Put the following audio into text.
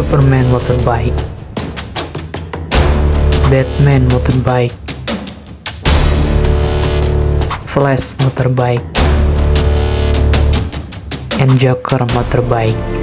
Superman motorbike Batman motorbike Flash motorbike and Joker motorbike